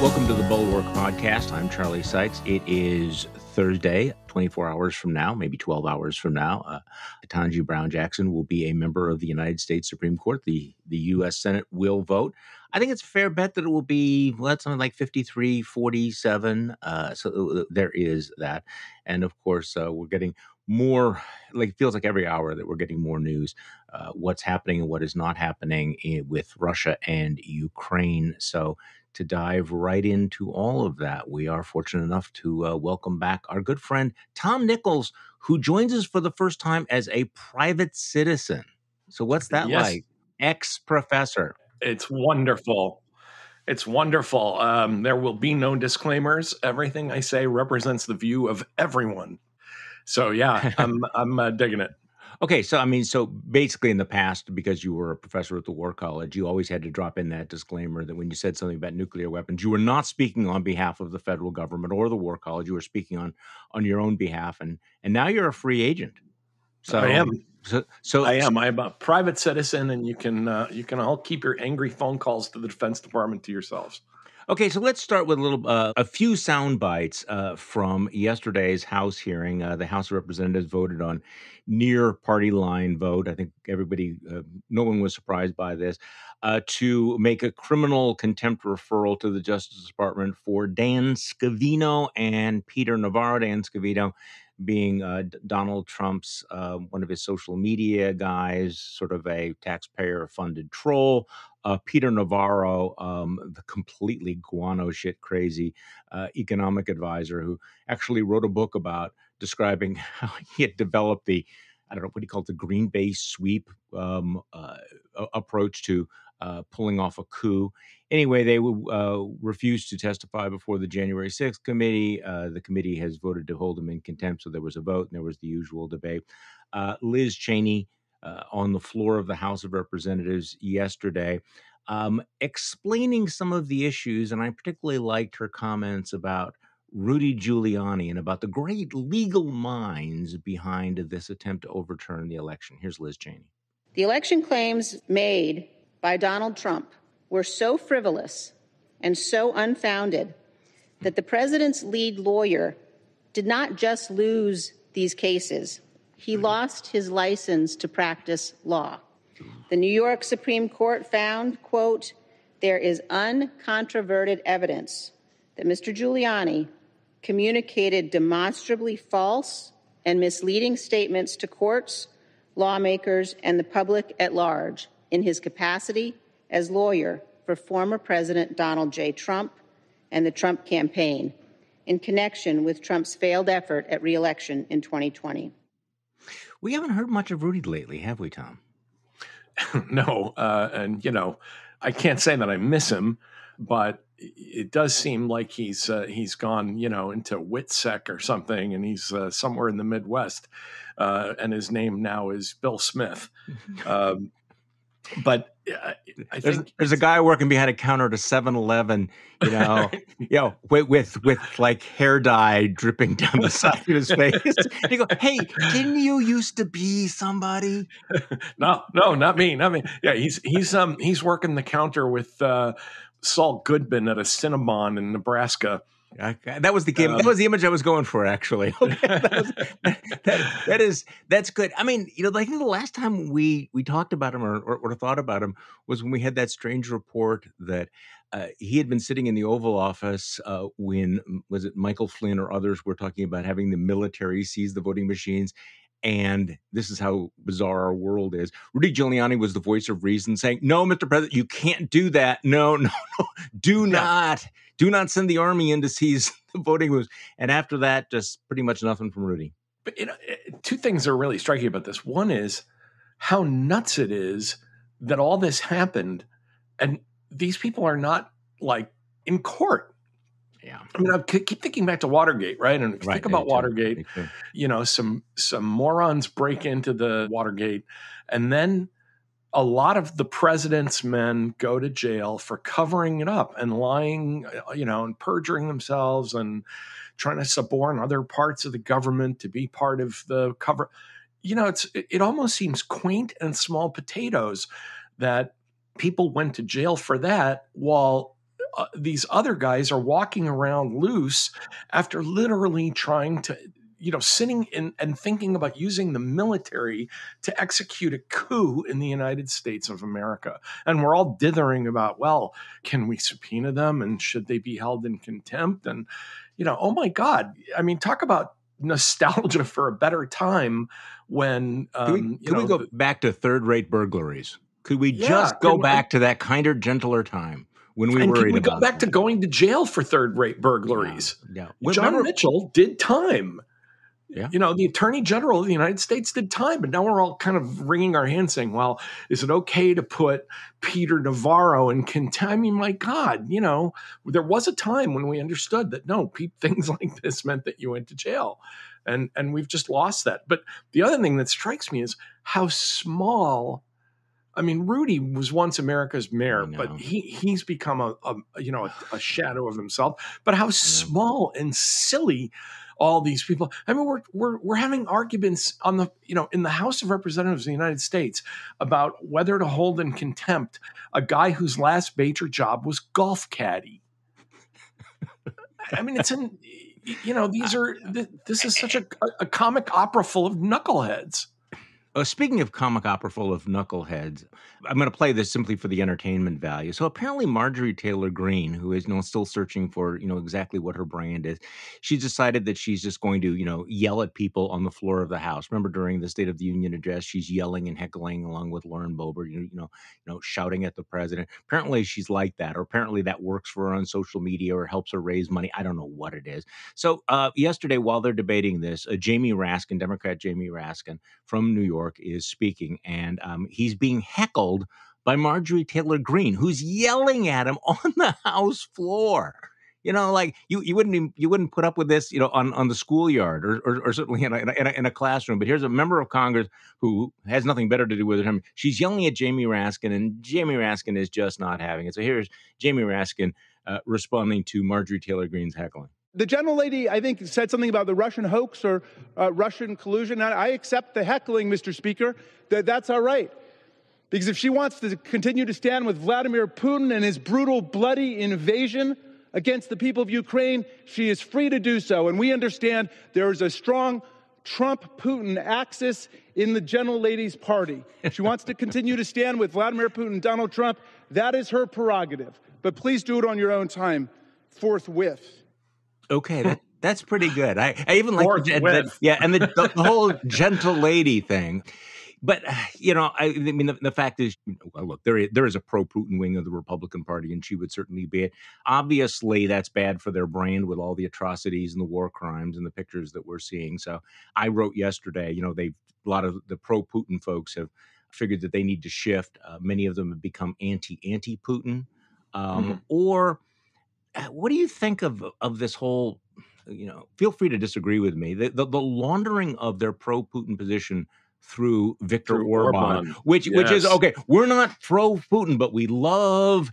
Welcome to the Bulwark Podcast. I'm Charlie Sykes. It is Thursday, 24 hours from now, maybe 12 hours from now. Uh, Ketanji Brown Jackson will be a member of the United States Supreme Court. The, the U.S. Senate will vote. I think it's a fair bet that it will be, well, something like 53 47. Uh, so uh, there is that. And of course, uh, we're getting more, like, it feels like every hour that we're getting more news uh, what's happening and what is not happening in, with Russia and Ukraine. So to dive right into all of that, we are fortunate enough to uh, welcome back our good friend Tom Nichols, who joins us for the first time as a private citizen. So, what's that Yes. like? Ex professor. It's wonderful. It's wonderful. Um, there will be no disclaimers. Everything I say represents the view of everyone. So yeah, I'm I'm uh, digging it. Okay, so I mean, so basically in the past, because you were a professor at the War College, you always had to drop in that disclaimer that when you said something about nuclear weapons, you were not speaking on behalf of the federal government or the War College. You were speaking on on your own behalf, and and now you're a free agent. So I am. So, so I am. I'm a private citizen, and you can uh, you can all keep your angry phone calls to the Defense Department to yourselves. Okay, so let's start with a little, uh, a few sound bites uh, from yesterday's House hearing. Uh, the House of Representatives voted on near party line vote. I think everybody, uh, no one was surprised by this, uh, to make a criminal contempt referral to the Justice Department for Dan Scavino and Peter Navarro. Dan Scavino being uh, Donald Trump's uh, one of his social media guys, sort of a taxpayer-funded troll uh, Peter Navarro, um, the completely guano shit crazy uh, economic advisor who actually wrote a book about describing how he had developed the, I don't know, what do you call it, the Green Bay sweep um, uh, approach to uh, pulling off a coup. Anyway, they uh, refused to testify before the January 6th committee. Uh, the committee has voted to hold him in contempt, so there was a vote and there was the usual debate. Liz Cheney uh, on the floor of the House of Representatives yesterday, um, explaining some of the issues. And I particularly liked her comments about Rudy Giuliani and about the great legal minds behind this attempt to overturn the election. Here's Liz Cheney. The election claims made by Donald Trump were so frivolous and so unfounded that the president's lead lawyer did not just lose these cases, he lost his license to practice law. The New York Supreme Court found, quote, there is uncontroverted evidence that Mr. Giuliani communicated demonstrably false and misleading statements to courts, lawmakers, and the public at large in his capacity as lawyer for former President Donald J. Trump and the Trump campaign in connection with Trump's failed effort at reelection in 2020. We haven't heard much of Rudy lately, have we, Tom? no, uh, and you know, I can't say that I miss him, but it does seem like he's uh, he's gone, you know, into Witsec or something, and he's uh, somewhere in the Midwest, uh, and his name now is Bill Smith. Um, but uh, I There's, think there's a guy working behind a counter at a 7-Eleven, you know, you know, with, with with like hair dye dripping down the side of his face. you go, hey, didn't you used to be somebody? no, no, not me, not me. Yeah, he's he's um he's working the counter with uh, Saul Goodman at a Cinnabon in Nebraska. Okay, That was the game. that Um, was the image I was going for, actually. Okay, that, was, that, that is that's good. I mean, you know, I think the last time we we talked about him or, or, or thought about him was when we had that strange report that uh, he had been sitting in the Oval Office uh, when was it Michael Flynn or others were talking about having the military seize the voting machines. And this is how bizarre our world is. Rudy Giuliani was the voice of reason, saying, "No, Mr. President, you can't do that. No, no, no, do Yeah. not." do not send the army in to seize the voting booths. And after that, just pretty much nothing from Rudy. But you know, eh, two things are really striking about this. One is how nuts it is that all this happened, and these people are not like in court. Yeah. I mean, I keep thinking back to Watergate, right? And if you think about Watergate, you know, some some morons break into the Watergate, and then a lot of the president's men go to jail for covering it up and lying, uh, you know, and perjuring themselves and trying to suborn other parts of the government to be part of the cover. You know, it's it, it almost seems quaint and small potatoes that people went to jail for that while uh, these other guys are walking around loose after literally trying to you know, sitting in and thinking about using the military to execute a coup in the United States of America. And we're all dithering about, well, can we subpoena them and should they be held in contempt? And, you know, oh my God. I mean, talk about nostalgia for a better time when. Um, can we, can we go the, back to third rate burglaries? Could we yeah, just go back to that kinder, gentler time? When we and worried we go back to going to jail for third rate burglaries. Yeah. yeah. John Remember, Mitchell did time. Yeah. You know, the attorney general of the United States did time, but now we're all kind of wringing our hands saying, well, is it okay to put Peter Navarro in contempt? I mean, my God, you know, there was a time when we understood that no, things like this meant that you went to jail. And, and we've just lost that. But the other thing that strikes me is how small I mean, Rudy was once America's mayor, but he he's become a, a you know a, a, shadow of himself. But how small and silly all these people. I mean, we're we're we're having arguments on the you know in the House of Representatives of the United States about whether to hold in contempt a guy whose last major job was golf caddy. I mean, it's in you know these are this is such a, a comic opera full of knuckleheads. Uh, speaking of comic opera full of knuckleheads, I'm going to play this simply for the entertainment value. So apparently, Marjorie Taylor Greene, who is you know still searching for you know exactly what her brand is, she's decided that she's just going to you know yell at people on the floor of the House. Remember during the State of the Union address, she's yelling and heckling along with Lauren Boebert, you know, you know, you know, shouting at the president. Apparently, she's like that, or apparently that works for her on social media or helps her raise money. I don't know what it is. So uh, yesterday, while they're debating this, uh, Jamie Raskin, Democrat Jamie Raskin from New York York is speaking, and um, he's being heckled by Marjorie Taylor Greene, who's yelling at him on the House floor. You know, like you, you wouldn't you wouldn't put up with this, you know, on, on the schoolyard or, or, or certainly in a, in, a, in a classroom. But here's a member of Congress who has nothing better to do with him. She's yelling at Jamie Raskin, and Jamie Raskin is just not having it. So here's Jamie Raskin uh, responding to Marjorie Taylor Greene's heckling. The general lady, I think, said something about the Russian hoax or uh, Russian collusion. I accept the heckling, Mr. Speaker. That that's all right. Because if she wants to continue to stand with Vladimir Putin and his brutal, bloody invasion against the people of Ukraine, she is free to do so. And we understand there is a strong Trump Putin axis in the gentle lady's party. If she wants to continue to stand with Vladimir Putin, Donald Trump. That is her prerogative. But please do it on your own time, forthwith. Okay, that, that's pretty good. I, I even like the, the, yeah, and the, the, whole gentle lady thing. But you know, I, I mean, the, the, fact is, well, look, there is, there is a pro-Putin wing of the Republican Party, and she would certainly be it. Obviously, that's bad for their brand with all the atrocities and the war crimes and the pictures that we're seeing. So, I wrote yesterday, you know, they a lot of the pro-Putin folks have figured that they need to shift. Uh, many of them have become anti-anti-Putin, um, mm-hmm. or uh, Uh, what do you think of of this whole? You know, feel free to disagree with me. The the, the laundering of their pro Putin position through Viktor Orban, Orban, which yes. which is okay. We're not pro Putin, but we love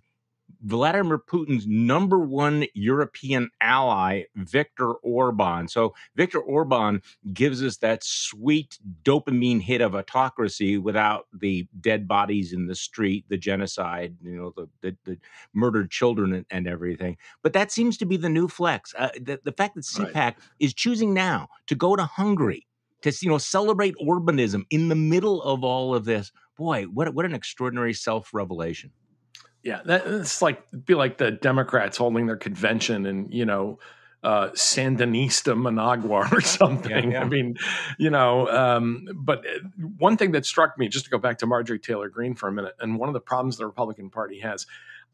Vladimir Putin's number one European ally, Viktor Orban. So Viktor Orban gives us that sweet dopamine hit of autocracy without the dead bodies in the street, the genocide, you know, the the, the murdered children and, and, everything. But that seems to be the new flex. Uh, the, the fact that CPAC right. is choosing now to go to Hungary to you know celebrate Orbanism in the middle of all of this. Boy, what what an extraordinary self revelation. Yeah, that's like be like the Democrats holding their convention and you know uh, Sandinista Managua or something. Yeah, yeah. I mean, you know, um, but uh, one thing that struck me, just to go back to Marjorie Taylor Greene for a minute, and one of the problems the Republican Party has,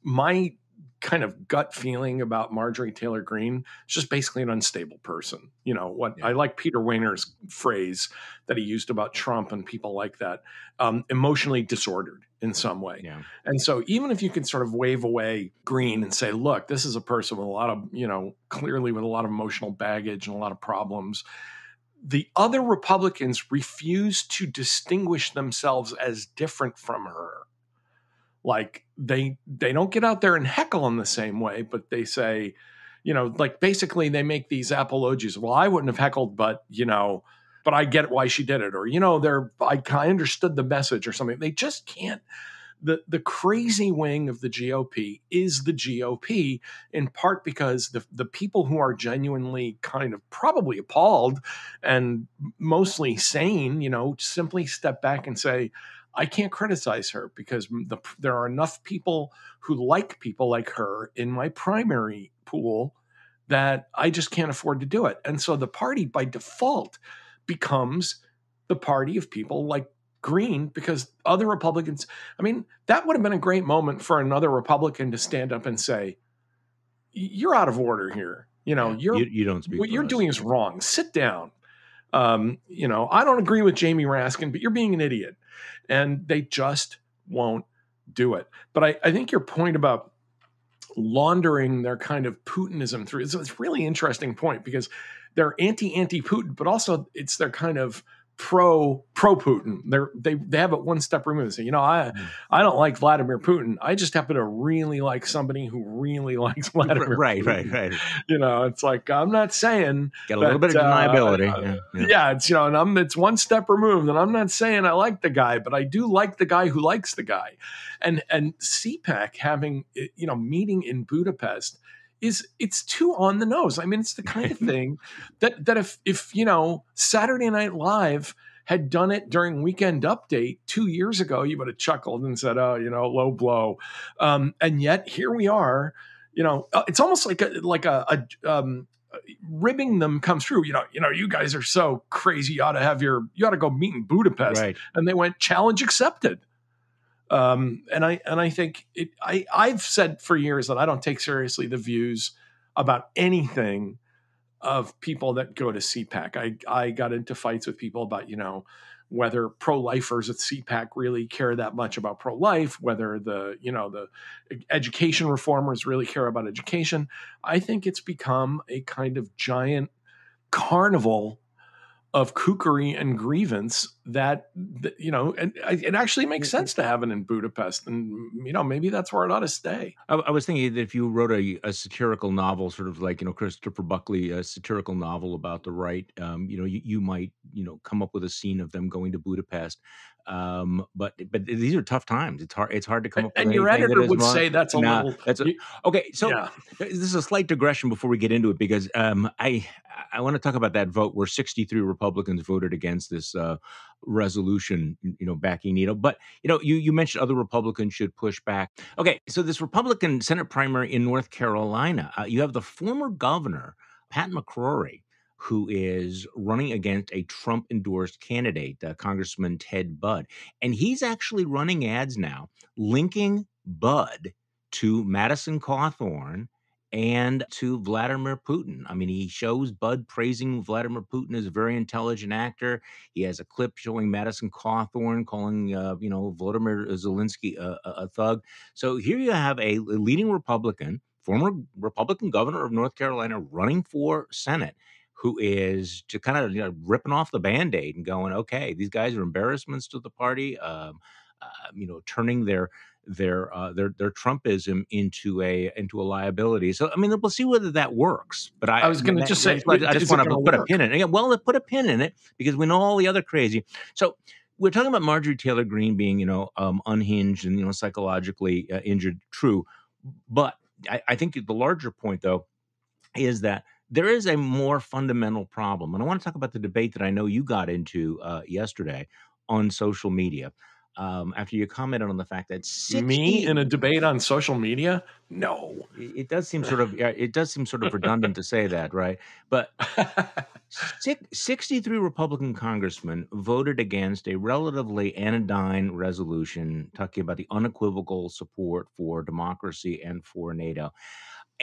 my kind of gut feeling about Marjorie Taylor Greene is just basically an unstable person. You know, what yeah. I like Peter Wehner's phrase that he used about Trump and people like that um, emotionally disordered in some way. Yeah. And so even if you can sort of wave away Greene and say, look, this is a person with a lot of, you know, clearly with a lot of emotional baggage and a lot of problems, the other Republicans refuse to distinguish themselves as different from her. Like they they don't get out there and heckle in the same way, but they say, you know, like basically they make these apologies. Well, I wouldn't have heckled, but you know, but I get why she did it, or you know, they're I, I understood the message or something. They just can't the the crazy wing of the GOP is the GOP in part because the the people who are genuinely kind of probably appalled and mostly sane, you know, simply step back and say, I can't criticize her because the, there are enough people who like people like her in my primary pool that I just can't afford to do it. And so the party by default becomes the party of people like Greene because other Republicans, I mean, that would have been a great moment for another Republican to stand up and say, You're out of order here. You know, you're you, you don't speak. What you're us. doing is wrong. Sit down. Um, you know, I don't agree with Jamie Raskin, but you're being an idiot. And they just won't do it. But I, I think your point about laundering their kind of Putinism through is a really interesting point because they're anti anti Putin, but also it's their kind of pro pro Putin. They're they they have it one step removed. Say, you know, I mm. I don't like Vladimir Putin. I just happen to really like somebody who really likes Vladimir. Right, Putin. right, right. You know, it's like I'm not saying get a little bit of deniability. Uh, yeah, yeah. yeah, it's you know, and I'm it's one step removed, and I'm not saying I like the guy, but I do like the guy who likes the guy, and and CPAC having you know meeting in Budapest is it's too on the nose. I mean, it's the kind of thing that that if if you know Saturday Night Live had done it during Weekend Update two years ago, you would have chuckled and said, "Oh, you know, low blow." Um, and yet here we are. You know, uh, it's almost like a like a, a um, ribbing them comes through. You know, you know, you guys are so crazy. You ought to have your you ought to go meet in Budapest. Right. And they went challenge accepted. Um, and I and I think it, I I've said for years that I don't take seriously the views about anything of people that go to CPAC. I I got into fights with people about you know whether pro-lifers at CPAC really care that much about pro-life, whether the you know the education reformers really care about education. I think it's become a kind of giant carnival of kookery and grievance that, that you know and it actually makes sense to have it in budapest and you know maybe that's where it ought to stay. I, I was thinking that if you wrote a, a, satirical novel sort of like you know christopher buckley a satirical novel about the right um, you know you, you might you know come up with a scene of them going to budapest um, but but these are tough times. It's hard. It's hard to come up. And, with your editor would say that's a nah, little. That's a, okay. So yeah. this is a slight digression before we get into it because um, I I want to talk about that vote where 63 Republicans voted against this uh, resolution, you know, backing NATO. But you know, you you mentioned other Republicans should push back. Okay, so this Republican Senate primary in North Carolina, uh, you have the former governor Pat McCrory who is running against a Trump endorsed candidate, uh, Congressman Ted Budd. And he's actually running ads now linking Budd to Madison Cawthorn and to Vladimir Putin. I mean, he shows Budd praising Vladimir Putin as a very intelligent actor. He has a clip showing Madison Cawthorn calling, uh, you know, Vladimir Zelensky a, a, thug. So here you have a leading Republican, former Republican governor of North Carolina, running for Senate who is to kind of you know ripping off the band-aid and going okay these guys are embarrassments to the party um, uh, you know turning their their uh, their their Trumpism into a into a liability. So I mean, we'll see whether that works. But I, I was going to just say, I just want to put work? a pin in it. Well, put a pin in it because we know all the other crazy. So we're talking about Marjorie Taylor Greene being, you know, um, unhinged and you know psychologically uh, injured. True, but I, I think the larger point though is that there is a more fundamental problem. And I want to talk about the debate that I know you got into uh, yesterday on social media. Um, after you commented on the fact that 60, me in a debate on social media, no, it, it does seem sort of it does seem sort of redundant to say that, right? But 63 Republican congressmen voted against a relatively anodyne resolution talking about the unequivocal support for democracy and for NATO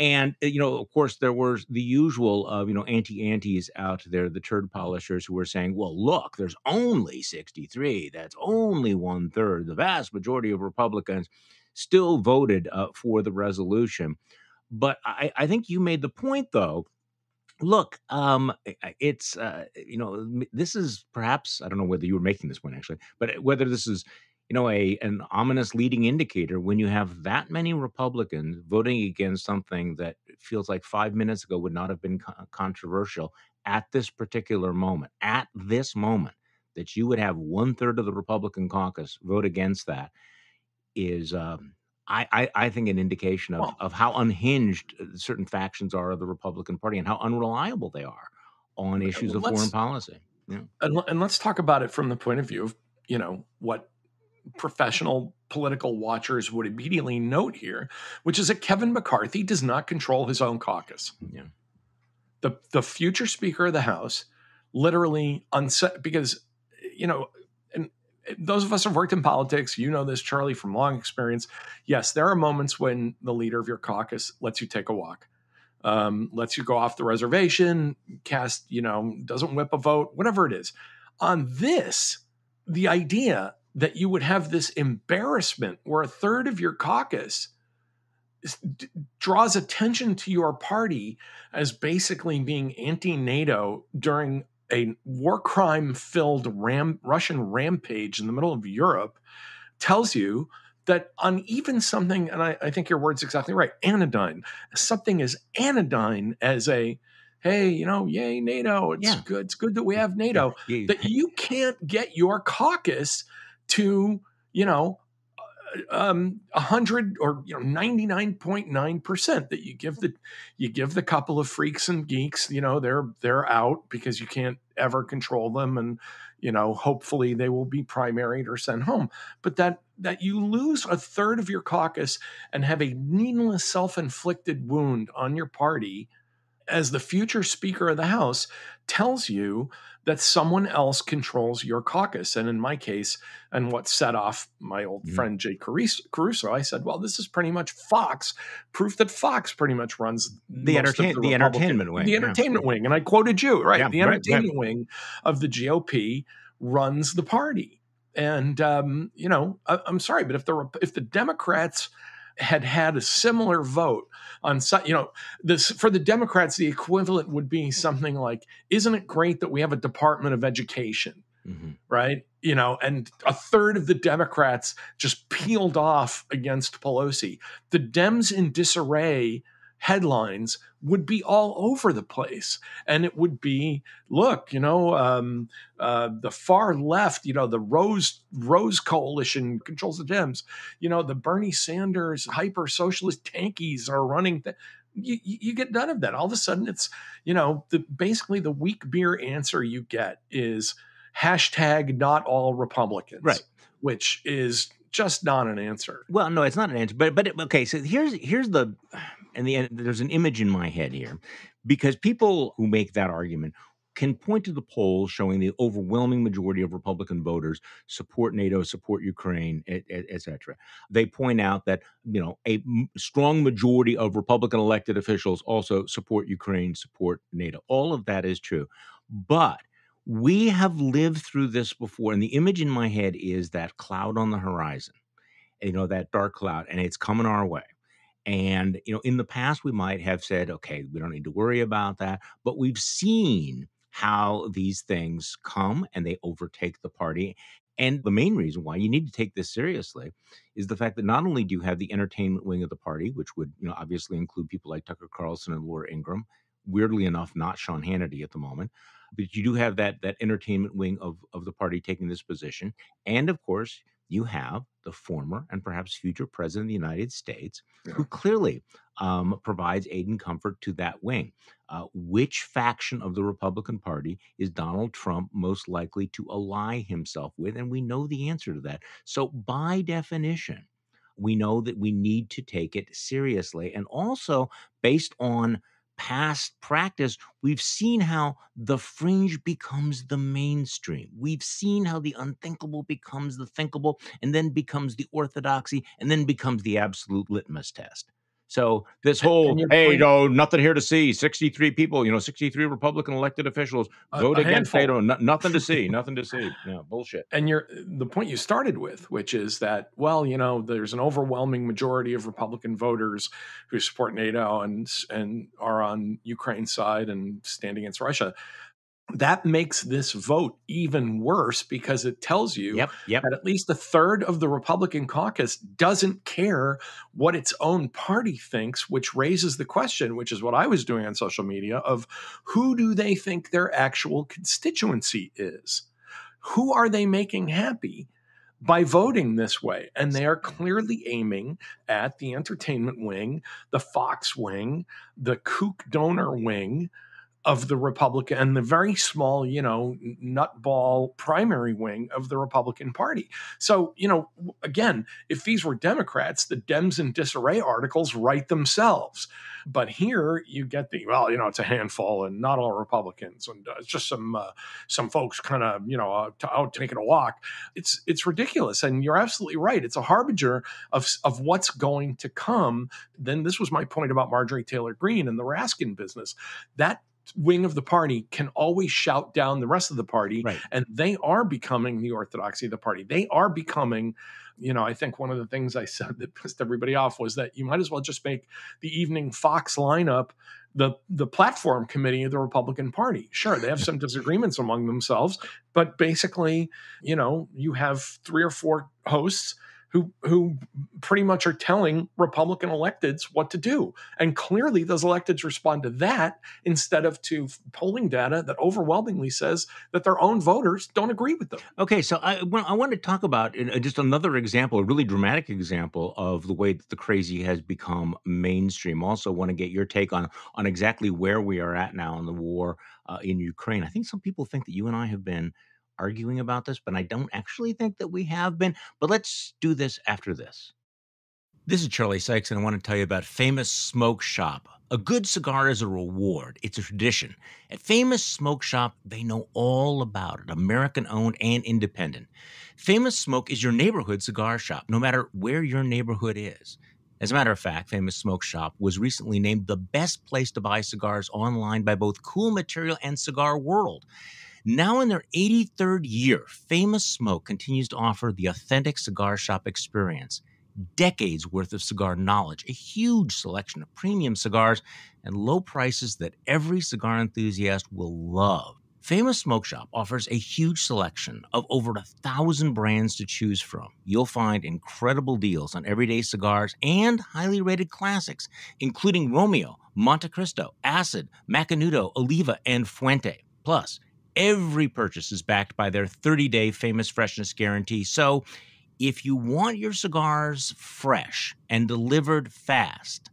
and uh, you know of course there was the usual of you know anti-antis out there the turd polishers who were saying well look there's only 63 that's only one third the vast majority of republicans still voted uh, for the resolution. But I, I think you made the point though. Look um it's uh you know this is perhaps i don't know whether you were making this point actually but whether this is you know, a an ominous leading indicator when you have that many Republicans voting against something that feels like five minutes ago would not have been co- controversial at this particular moment. At this moment, that you would have one third of the Republican caucus vote against that is. Um, I, I, I, think an indication of, well, of how unhinged uh, certain factions are of the Republican Party and how unreliable they are on issues of foreign policy. Yeah. And, and let's talk about it from the point of view of you know what professional political watchers would immediately note here, which is that Kevin McCarthy does not control his own caucus. Yeah. The the future Speaker of the House literally unset because you know and those of us who've worked in politics, you know this, Charlie, from long experience. Yes, there are moments when the leader of your caucus lets you take a walk, um, lets you go off the reservation, cast, you know, doesn't whip a vote, whatever it is. On this, the idea that you would have this embarrassment where a third of your caucus d- draws attention to your party as basically being anti-NATO during a war crime filled ram- Russian rampage in the middle of Europe tells you that on even something, and I, I think your word's exactly right, anodyne, something as anodyne as a hey, you know, yay, NATO. It's yeah. good. It's good that we have NATO. Yeah. That you can't get your caucus to you know uh, um, a hundred or you know ninety nine point nine percent that you give the you give the couple of freaks and geeks you know they're they're out because you can't ever control them and you know hopefully they will be primaried or sent home. But that that you lose a third of your caucus and have a needless self-inflicted wound on your party as the future speaker of the house tells you that someone else controls your caucus. And in my case, and what set off my old mm-hmm. friend Jay Caruso, I said, well, this is pretty much Fox, proof that Fox pretty much runs the, entertain- the, the entertainment wing. The entertainment yeah. wing. And I quoted you, right? Yeah, the entertainment right, right. wing of the GOP runs the party. And um, you know, I, am sorry, but if the if the Democrats had had a similar vote on you know this for the democrats the equivalent would be something like isn't it great that we have a department of education? Mm-hmm. right? You know and a third of the democrats just peeled off against pelosi. The dems in disarray headlines would be all over the place. And it would be look you know um, uh, the far left you know the rose rose coalition controls the dems. You know the bernie sanders hyper socialist tankies are running th- you, you get none of that. All of a sudden it's you know the basically the weak beer answer you get is hashtag not all republicans right. which is just not an answer. Well no it's not an answer but but okay so here's here's the and the, there's an image in my head here because people who make that argument can point to the polls showing the overwhelming majority of Republican voters support NATO, support Ukraine, etc. They point out that you know a strong majority of Republican elected officials also support Ukraine, support NATO. All of that is true, but we have lived through this before, and the image in my head is that cloud on the horizon, you know, that dark cloud, and it's coming our way. And, you know, in the past, we might have said, okay, we don't need to worry about that. But we've seen how these things come and they overtake the party. And the main reason why you need to take this seriously is the fact that not only do you have the entertainment wing of the party, which would, you know, obviously include people like Tucker Carlson and Laura Ingraham, weirdly enough, not Sean Hannity at the moment, but you do have that that entertainment wing of of the party taking this position. And of course, you have the former and perhaps future president of the United States, yeah. who clearly um, provides aid and comfort to that wing. Uh, which faction of the Republican Party is Donald Trump most likely to ally himself with? And we know the answer to that. So, by definition, we know that we need to take it seriously. And also, based on past practice, we've seen how the fringe becomes the mainstream. We've seen how the unthinkable becomes the thinkable and then becomes the orthodoxy and then becomes the absolute litmus test. So this whole hey, point, no, nothing here to see. Sixty-three people, you know, sixty-three Republican elected officials vote a, a against NATO. No, nothing to see. nothing to see. Yeah, bullshit. And you're the point you started with, which is that well, you know, there's an overwhelming majority of Republican voters who support NATO and and are on Ukraine's side and stand against Russia that makes this vote even worse because it tells you yep, yep. that at least a third of the Republican caucus doesn't care what its own party thinks, which raises the question, which is what I was doing on social media, of who do they think their actual constituency is? Who are they making happy by voting this way. And they are clearly aiming at the entertainment wing, the Fox wing, the kook donor wing of the Republican and the very small, you know, nutball primary wing of the Republican Party. So, you know, again, if these were Democrats, the Dems in disarray articles write themselves. But here you get the well, you know, it's a handful and not all Republicans, and uh, it's just some uh, some folks kind of you know out taking a walk. It's it's ridiculous, and you're absolutely right. It's a harbinger of of what's going to come. Then this was my point about Marjorie Taylor Greene and the Raskin business. That wing of the party can always shout down the rest of the party right. and they are becoming the orthodoxy of the party they are becoming you know i think one of the things i said that pissed everybody off was that you might as well just make the evening fox lineup the the platform committee of the republican party sure they have some disagreements among themselves but basically you know you have three or four hosts who who pretty much are telling Republican electeds what to do. And clearly those electeds respond to that instead of to polling data that overwhelmingly says that their own voters don't agree with them. Okay, so I, I want to talk about uh, just another example, a really dramatic example of the way that the crazy has become mainstream. Also want to get your take on on exactly where we are at now in the war uh, in Ukraine. I think some people think that you and I have been arguing about this, but I don't actually think that we have been. But let's do this after this. This is Charlie Sykes, and I want to tell you about Famous Smoke Shop. A good cigar is a reward, it's a tradition. At Famous Smoke Shop, they know all about it, American owned and independent. Famous Smoke is your neighborhood cigar shop, no matter where your neighborhood is. As a matter of fact, Famous Smoke Shop was recently named the best place to buy cigars online by both Cool Material and Cigar World. Now in their 83rd year, Famous Smoke continues to offer the authentic cigar shop experience. Decades worth of cigar knowledge, a huge selection of premium cigars, and low prices that every cigar enthusiast will love. Famous Smoke Shop offers a huge selection of over a thousand brands to choose from. You'll find incredible deals on everyday cigars and highly rated classics, including Romeo, Montecristo, Acid, Macanudo, Oliva, and Fuente. Plus, Every purchase is backed by their 30 day famous freshness guarantee. So if you want your cigars fresh and delivered fast,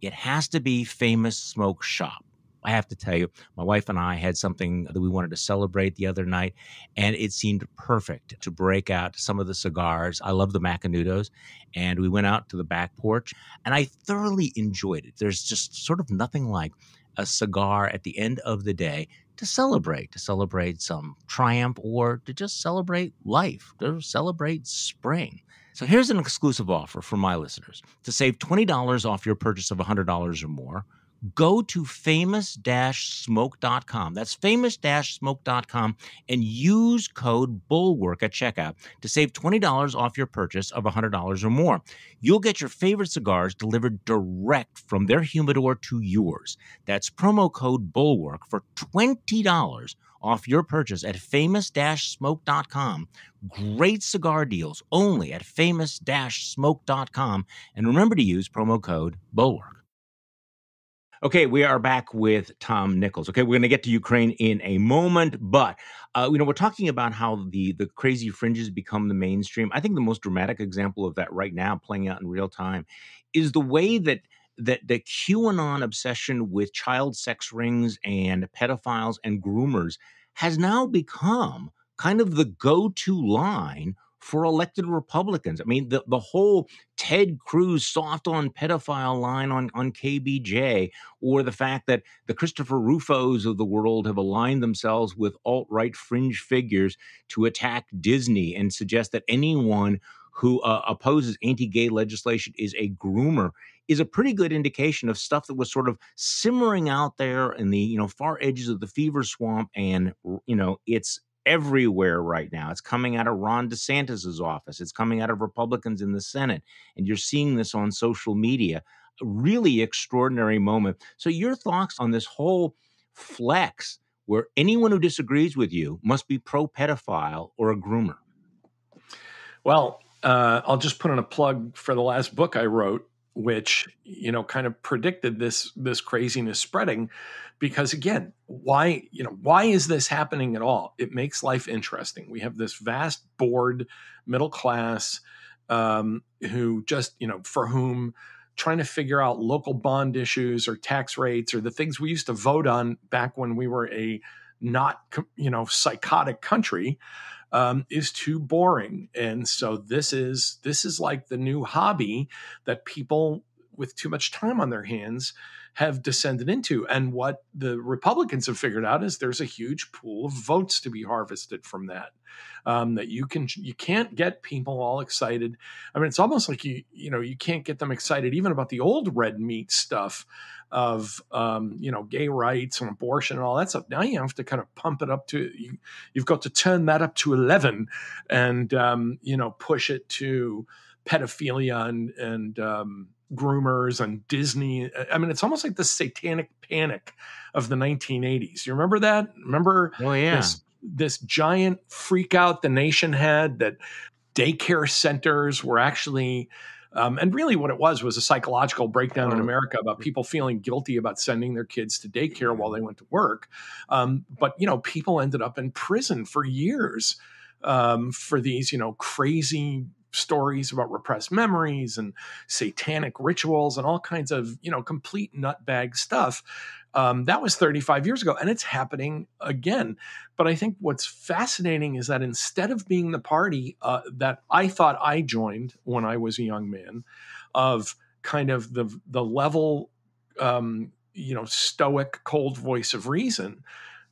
it has to be Famous Smoke Shop. I have to tell you, my wife and I had something that we wanted to celebrate the other night, and it seemed perfect to break out some of the cigars. I love the Macanudos, and we went out to the back porch, and I thoroughly enjoyed it. There's just sort of nothing like a cigar at the end of the day to celebrate, to celebrate some triumph or to just celebrate life, to celebrate spring. So here's an exclusive offer for my listeners. To save $20 off your purchase of $100 or more, go to famous-smoke.com. That's famous-smoke.com and use code BULWARK at checkout to save $20 off your purchase of $100 or more. You'll get your favorite cigars delivered direct from their humidor to yours. That's promo code BULWARK for $20 off your purchase at famous-smoke.com. Great cigar deals only at famous-smoke.com and remember to use promo code BULWARK. Okay, we are back with Tom Nichols. Okay, we're going to get to Ukraine in a moment, but uh, you know we're talking about how the the crazy fringes become the mainstream. I think the most dramatic example of that right now, playing out in real time, is the way that that the QAnon obsession with child sex rings and pedophiles and groomers has now become kind of the go-to line for elected Republicans. I mean, the, the whole Ted Cruz soft on pedophile line on, on KBJ, or the fact that the Christopher Rufos of the world have aligned themselves with alt right fringe figures to attack Disney and suggest that anyone who uh, opposes anti gay legislation is a groomer is a pretty good indication of stuff that was sort of simmering out there in the you know far edges of the fever swamp and you know it's everywhere right now. It's coming out of Ron DeSantis's office. It's coming out of Republicans in the Senate. And you're seeing this on social media. A really extraordinary moment. So, your thoughts on this whole flex where anyone who disagrees with you must be pro pedophile or a groomer? Well, uh, I'll just put in a plug for the last book I wrote, which you know kind of predicted this this craziness spreading because again why you know why is this happening at all? It makes life interesting. We have this vast bored middle class um, who just you know for whom trying to figure out local bond issues or tax rates or the things we used to vote on back when we were a not you know psychotic country um, is too boring. And so this is this is like the new hobby that people with too much time on their hands have descended into and what the republicans have figured out is there's a huge pool of votes to be harvested from that um, that you can you can't get people all excited i mean it's almost like you you know you can't get them excited even about the old red meat stuff of um, you know gay rights and abortion and all that stuff. Now you have to kind of pump it up to you, have got to turn that up to eleven, and um, you know push it to pedophilia and and um, groomers and Disney. I mean, it's almost like the satanic panic of the 1980s. You remember that? Remember? Oh yeah. This, this giant freak out the nation had that daycare centers were actually um, and really, what it was was a psychological breakdown in. America about people feeling guilty about sending their kids to daycare while they went to work. Um, but you know, people ended up in prison for years um, for these, you know, crazy stories about repressed memories and satanic rituals and all kinds of you know complete nutbag stuff um, that was 35 years ago, and it's happening again. But I think what's fascinating is that instead of being the party uh, that I thought I joined when I was a young man, of kind of the the level, um, you know, stoic, cold voice of reason,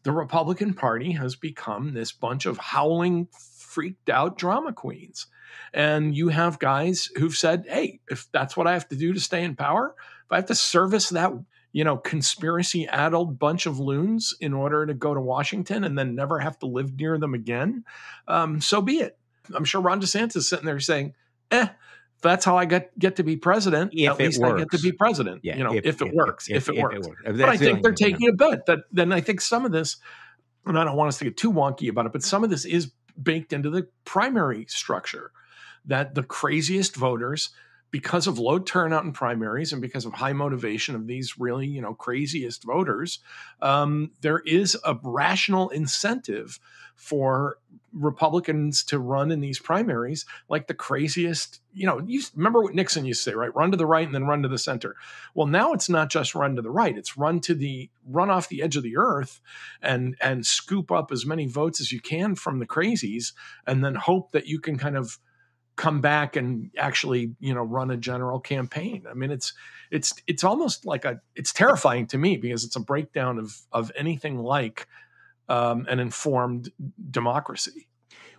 the Republican Party has become this bunch of howling, freaked out drama queens. And you have guys who've said, hey, if that's what I have to do to stay in power, if I have to service that you know, conspiracy addled bunch of loons in order to go to Washington and then never have to live near them again, um, so be it. I'm sure Ron DeSantis is sitting there saying, eh, that's how I get get to be president. If at least works. I get to be president. Yeah, you know, if, if it if, works, if, it works. It works. But I think they're taking a bet that then I think some of this, and I don't want us to get too wonky about it, but some of this is baked into the primary structure that the craziest voters because of low turnout in primaries and because of high motivation of these really you know craziest voters um, there is a rational incentive for republicans to run in these primaries like the craziest you know you remember what nixon used to say right? Run to the right and then run to the center. Well now it's not just run to the right it's run to the run off the edge of the earth and and scoop up as many votes as you can from the crazies and then hope that you can kind of come back and actually you know run a general campaign. I mean it's it's it's almost like a it's terrifying to me because it's a breakdown of of anything like um, an informed democracy.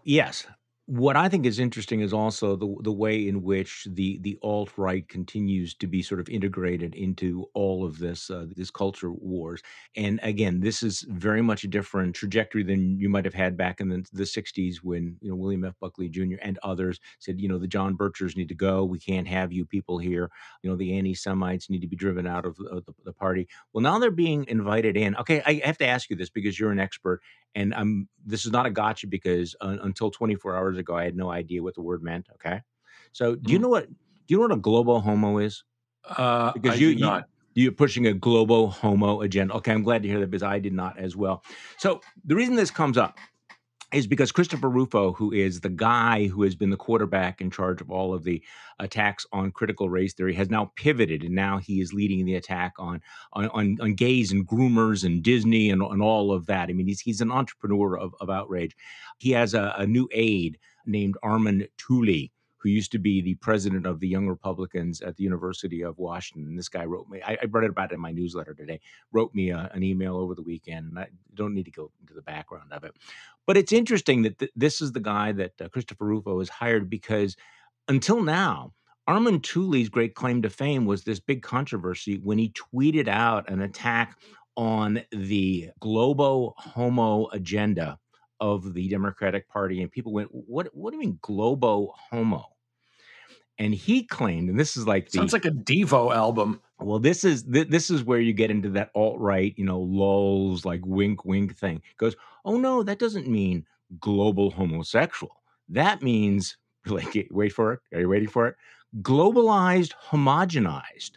Yes what I think is interesting is also the the way in which the the alt right continues to be sort of integrated into all of this uh, this culture wars. And again, this is very much a different trajectory than you might have had back in the, the '60s when you know William F. Buckley Jr. and others said, you know, the John Birchers need to go. We can't have you people here. You know, the anti-Semites need to be driven out of, of the, the party. Well, now they're being invited in. Okay, I have to ask you this because you're an expert and I'm this is not a gotcha because uh, until 24 hours ago I had no idea what the word meant. Okay, so do you mm. know what do you know what a globo homo is? Uh, because I you, you not. You're pushing a globo homo agenda. Okay, I'm glad to hear that because I did not as well. So the reason this comes up is because Christopher Rufo, who is the guy who has been the quarterback in charge of all of the attacks on critical race theory, has now pivoted, and now he is leading the attack on on, on, on gays and groomers and Disney and, and all of that. I mean, he's he's an entrepreneur of, of outrage. He has a, a new aide named Armand Tooley, who used to be the president of the Young Republicans at the University of Washington. This guy wrote me, I, I read about it in my newsletter today, wrote me a, an email over the weekend, and I don't need to go into the background of it. But it's interesting that th- this is the guy that uh, Christopher Rufo has hired because until now, Armand Tooley's great claim to fame was this big controversy when he tweeted out an attack on the globo homo agenda of the Democratic Party, and people went, "What? What do you mean, globo homo?" And he claimed, and this is like the, sounds like a Devo album. Well, this is th- this is where you get into that alt right, you know, lulls like wink, wink thing. Goes, oh no, that doesn't mean global homosexual. That means like wait for it. Are you waiting for it? globalized, homogenized.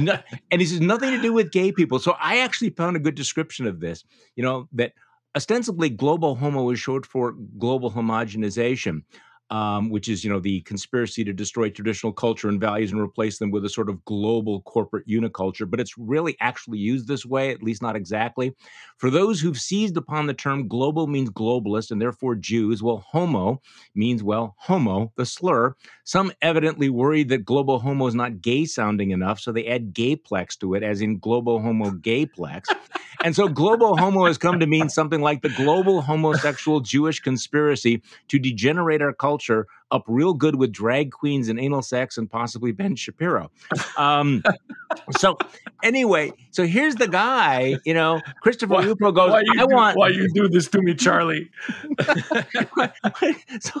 no, and this has nothing to do with gay people. So I actually found a good description of this. You know that ostensibly globo homo is short for global homogenization um, which is you know the conspiracy to destroy traditional culture and values and replace them with a sort of global corporate uniculture. But it's really actually used this way, at least not exactly. For those who've seized upon the term global means globalist and therefore Jews, well, homo means well homo, the slur. Some evidently worried that globo homo is not gay sounding enough, so they add gayplex to it, as in globo homo gayplex. And so globo homo has come to mean something like the global homosexual Jewish conspiracy to degenerate our culture up real good with drag queens and anal sex and possibly Ben Shapiro. Um, so anyway, so here's the guy, you know, Christopher why, Rufo goes, why I do, want why you do this to me, Charlie. so,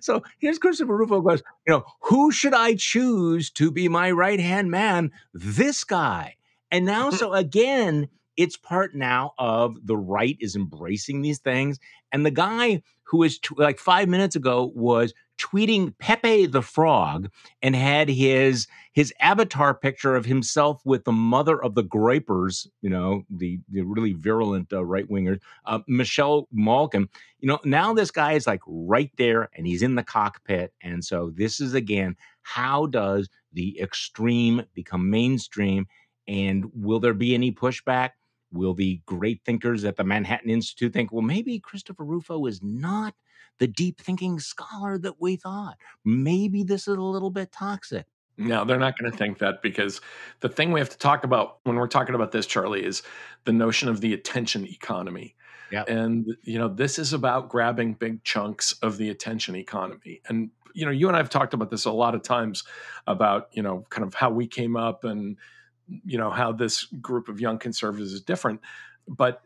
so here's Christopher Rufo goes, you know, who should I choose to be my right hand man? This guy. And now, so again, it's part now of the right is embracing these things. And the guy who was t- like five minutes ago was tweeting Pepe the Frog and had his his avatar picture of himself with the mother of the Groypers, you know, the, the really virulent uh, right wingers, uh, Michelle Malkin. You know, now this guy is like right there and he's in the cockpit. And so this is again, how does the extreme become mainstream? And will there be any pushback? Will the great thinkers at the Manhattan Institute think, well, maybe Christopher Rufo is not the deep thinking scholar that we thought? Maybe this is a little bit toxic. No, they're not going to think that because the thing we have to talk about when we're talking about this, Charlie, is the notion of the attention economy. Yeah. And, you know, this is about grabbing big chunks of the attention economy. And, you know, you and I have talked about this a lot of times about, you know, kind of how we came up and, you know how this group of young conservatives is different. But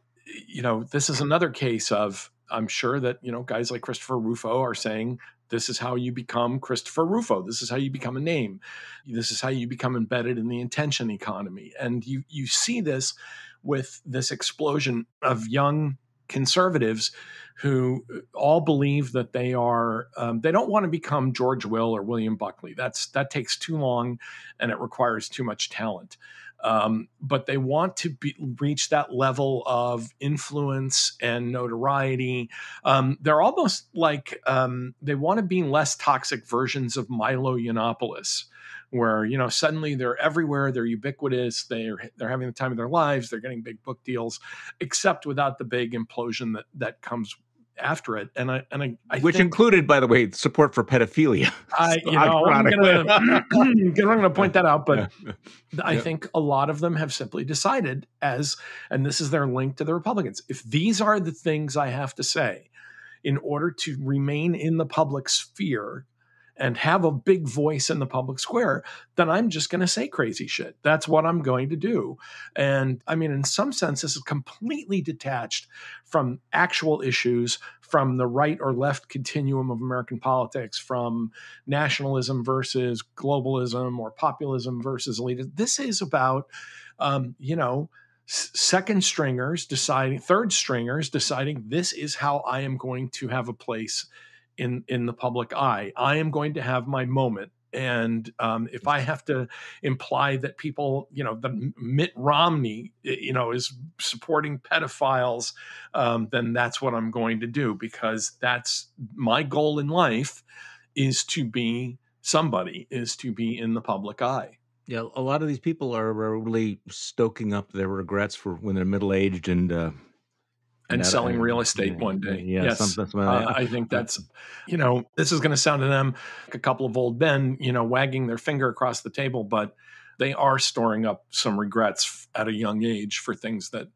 you know this is another case of i'm sure that you know guys like christopher rufo are saying this is how you become christopher rufo this is how you become a name. This is how you become embedded in the intention economy. And you you see this with this explosion of young conservatives who all believe that they are um, they don't want to become George Will or William Buckley. That's that takes too long, and it requires too much talent. Um, but they want to be, reach that level of influence and notoriety. Um, they're almost like um, they want to be less toxic versions of Milo Yiannopoulos where you know suddenly they're everywhere they're ubiquitous they're they're having the time of their lives they're getting big book deals except without the big implosion that that comes after it, and I and I, I which think, included, by the way, support for pedophilia. I you know I'm gonna I'm gonna point that out, but yeah. I yeah. think a lot of them have simply decided as, and this is their link to the Republicans. If these are the things I have to say in order to remain in the public sphere and have a big voice in the public square, then I'm just going to say crazy shit. That's what I'm going to do. And I mean, in some sense, this is completely detached from actual issues, from the right or left continuum of American politics, from nationalism versus globalism or populism versus elitism. This is about, um, you know, second stringers deciding, third stringers deciding this is how I am going to have a place in in the public eye. I am going to have my moment. And um, if I have to imply that people, you know, the Mitt Romney, you know, is supporting pedophiles, um, then that's what I'm going to do because that's my goal in life is to be somebody, is to be in the public eye. Yeah, a lot of these people are really stoking up their regrets for when they're middle aged and uh, and selling real estate yeah, one day. Yeah, yes, something, something uh, I think that's, you know, this is going to sound to them like a couple of old men, you know, wagging their finger across the table, but they are storing up some regrets at a young age for things that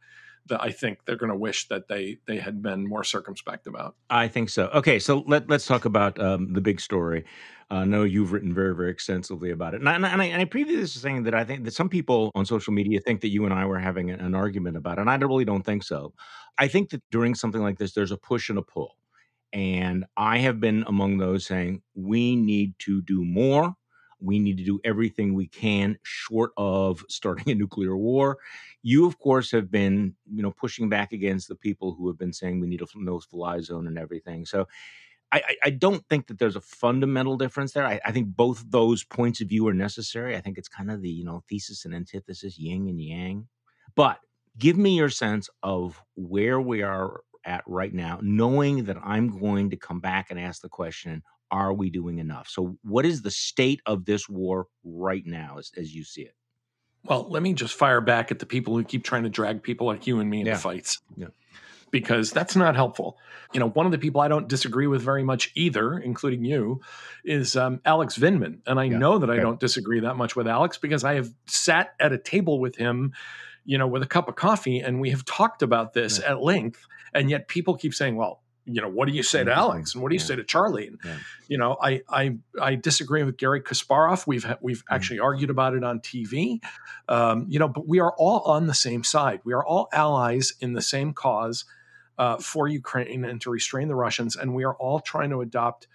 that I think they're going to wish that they they had been more circumspect about. I think so. Okay, so let let's talk about um, the big story. I know you've written very very extensively about it, and I, and I, and I previously saying that I think that some people on social media think that you and I were having an, argument about it, and I really don't think so. I think that during something like this, there's a push and a pull. And I have been among those saying we need to do more. We need to do everything we can short of starting a nuclear war. You, of course, have been, you know, pushing back against the people who have been saying we need a no fly zone and everything. So I, I don't think that there's a fundamental difference there. I, I think both those points of view are necessary. I think it's kind of the you know thesis and antithesis, yin and yang. But give me your sense of where we are at right now, knowing that I'm going to come back and ask the question: Are we doing enough? So, what is the state of this war right now, as, as you see it? Well, let me just fire back at the people who keep trying to drag people like you and me into yeah. fights. Yeah because that's not helpful. You know, one of the people I don't disagree with very much either, including you, is um, Alex Vindman. And I yeah. know that okay. I don't disagree that much with Alex because I have sat at a table with him, you know, with a cup of coffee and we have talked about this yeah. at length. And yet people keep saying, well, you know, what do you say to Alex and what do you yeah. say to Charlie? And you know, I I I disagree with Garry Kasparov. We've we've mm-hmm. actually argued about it on TV. Um, you know, but we are all on the same side. We are all allies in the same cause uh, for Ukraine and to restrain the Russians, and we are all trying to adopt.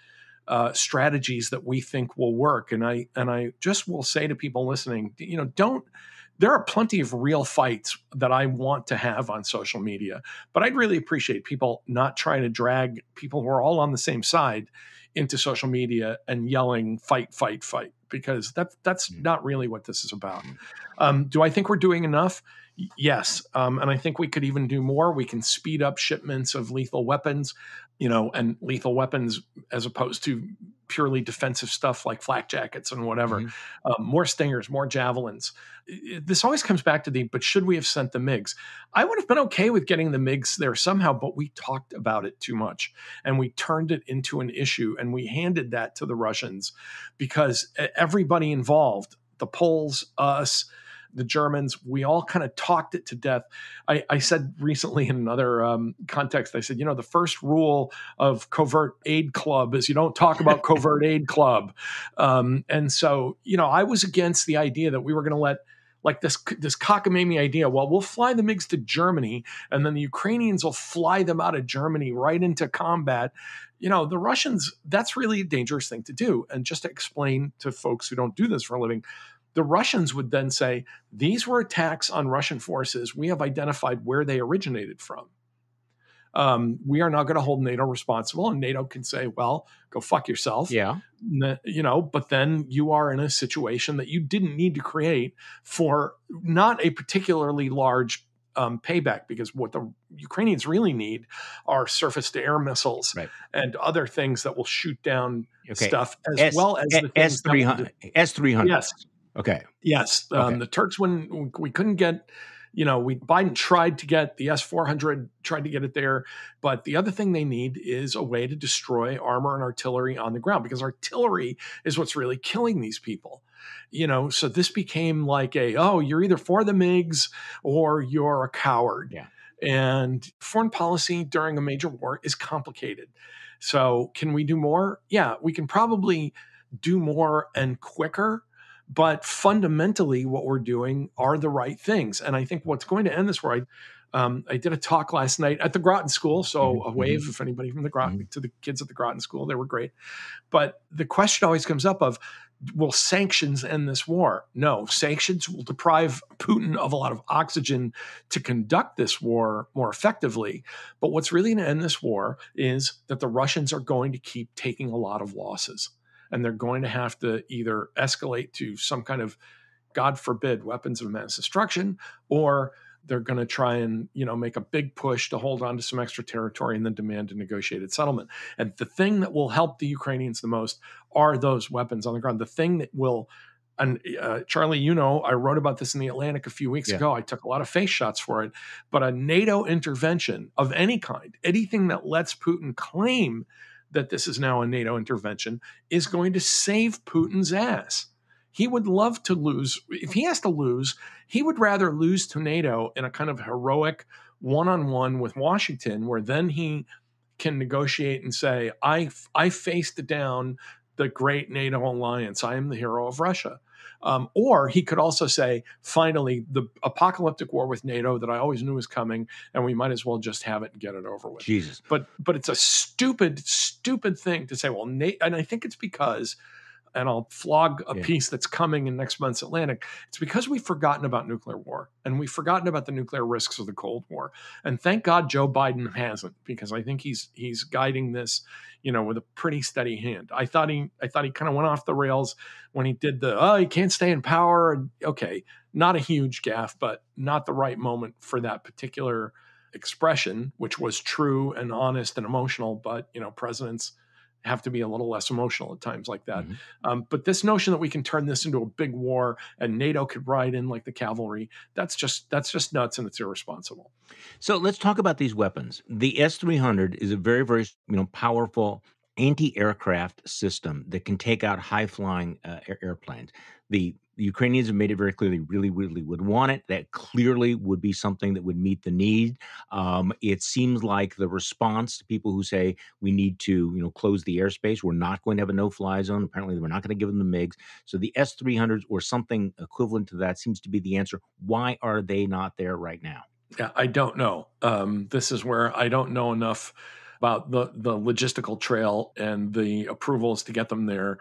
Uh, strategies that we think will work, and I and I just will say to people listening, you know, don't there are plenty of real fights that I want to have on social media, but I'd really appreciate people not trying to drag people who are all on the same side into social media and yelling fight, fight, fight, because that that's mm. not really what this is about. Mm. Um, do I think we're doing enough? Yes, um, and I think we could even do more. We can speed up shipments of lethal weapons, you know, and lethal weapons as opposed to purely defensive stuff like flak jackets and whatever. Mm-hmm. Um, more stingers, more javelins. This always comes back to the but should we have sent the MiGs? I would have been okay with getting the MiGs there somehow, but we talked about it too much and we turned it into an issue and we handed that to the Russians because everybody involved, the Poles, us, the Germans, we all kind of talked it to death. I, I said recently in another um, context, I said, you know, the first rule of covert aid club is you don't talk about covert aid club. Um, and so, you know, I was against the idea that we were going to let like this this cockamamie idea. Well, we'll fly the MiGs to Germany, and then the Ukrainians will fly them out of Germany right into combat. You know, the Russians. That's really a dangerous thing to do. And just to explain to folks who don't do this for a living, the Russians would then say, These were attacks on Russian forces. We have identified where they originated from. Um, we are not going to hold NATO responsible. And NATO can say, Well, go fuck yourself. Yeah. You know, but then you are in a situation that you didn't need to create for not a particularly large um, payback because what the Ukrainians really need are surface to air missiles right. and other things that will shoot down okay. stuff as S- well as the S three hundred. S three hundred. Yes, Okay. Yes, um, okay. the Turks when we couldn't get, you know, we Biden tried to get the S four hundred, tried to get it there, but the other thing they need is a way to destroy armor and artillery on the ground because artillery is what's really killing these people. You know, so this became like a oh, you're either for the MiGs or you're a coward. Yeah. And foreign policy during a major war is complicated. So, can we do more? Yeah, we can probably do more and quicker but fundamentally, what we're doing are the right things. And I think what's going to end this war, I, um, I did a talk last night at the Groton School. So mm-hmm. a wave mm-hmm. if anybody from the Groton mm-hmm. to the kids at the Groton School, they were great. But the question always comes up of will sanctions end this war? No, sanctions will deprive Putin of a lot of oxygen to conduct this war more effectively. But what's really going to end this war is that the Russians are going to keep taking a lot of losses and they're going to have to either escalate to some kind of god forbid weapons of mass destruction or they're going to try and you know make a big push to hold on to some extra territory and then demand a negotiated settlement and the thing that will help the ukrainians the most are those weapons on the ground the thing that will and uh, Charlie, you know, I wrote about this in the Atlantic a few weeks yeah. ago. I took a lot of face shots for it. But a NATO intervention of any kind, anything that lets Putin claim that this is now a NATO intervention is going to save Putin's ass. He would love to lose. If he has to lose, he would rather lose to NATO in a kind of heroic one on one with Washington, where then he can negotiate and say, I, I faced down the great NATO alliance. I am the hero of Russia. Um, or he could also say, finally, the apocalyptic war with NATO that I always knew was coming, and we might as well just have it and get it over with. Jesus. But but it's a stupid, stupid thing to say. Well, NATO, and I think it's because and I'll flog a yeah. piece that's coming in next month's Atlantic. It's because we've forgotten about nuclear war and we've forgotten about the nuclear risks of the Cold War. And thank God Joe Biden hasn't, because I think he's he's guiding this, you know, with a pretty steady hand. I thought he I thought he kind of went off the rails when he did the oh he can't stay in power. Okay, not a huge gaffe, but not the right moment for that particular expression, which was true and honest and emotional. But you know, presidents have to be a little less emotional at times like that. Mm-hmm. Um, but this notion that we can turn this into a big war and NATO could ride in like the cavalry, that's just that's just nuts and it's irresponsible. So let's talk about these weapons. The S three hundred is a very very you know powerful anti-aircraft system that can take out high flying uh, airplanes. The the Ukrainians have made it very clear they really, really would want it. That clearly would be something that would meet the need. Um, it seems like the response to people who say we need to, you know, close the airspace. We're not going to have a no-fly zone. Apparently, we're not going to give them the MIGs. So the S-300s or something equivalent to that seems to be the answer. Why are they not there right now? Yeah, I don't know. Um, this is where I don't know enough about the the logistical trail and the approvals to get them there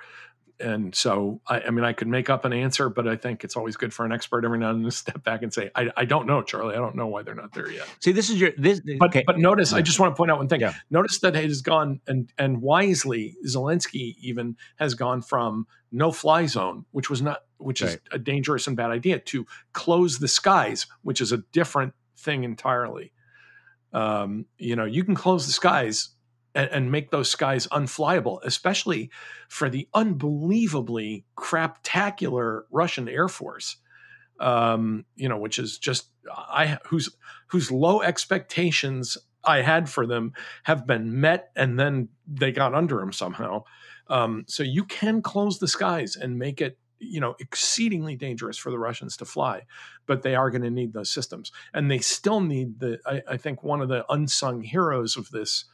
and so I, I, mean i could make up an answer but i think it's always good for an expert every now and then to step back and say i, I don't know charlie i don't know why they're not there yet see this is your this but okay. but notice i just want to point out one thing yeah. notice that it has gone and and wisely zelensky even has gone from no fly zone which was not which right. is a dangerous and bad idea to close the skies which is a different thing entirely um, you know you can close the skies and, and make those skies unflyable, especially for the unbelievably craptacular Russian Air Force. Um, you know, which is just I whose whose low expectations I had for them have been met, and then they got under them somehow. Um, so you can close the skies and make it you know exceedingly dangerous for the russians to fly but they are going to need those systems and they still need the I, I, think one of the unsung heroes of this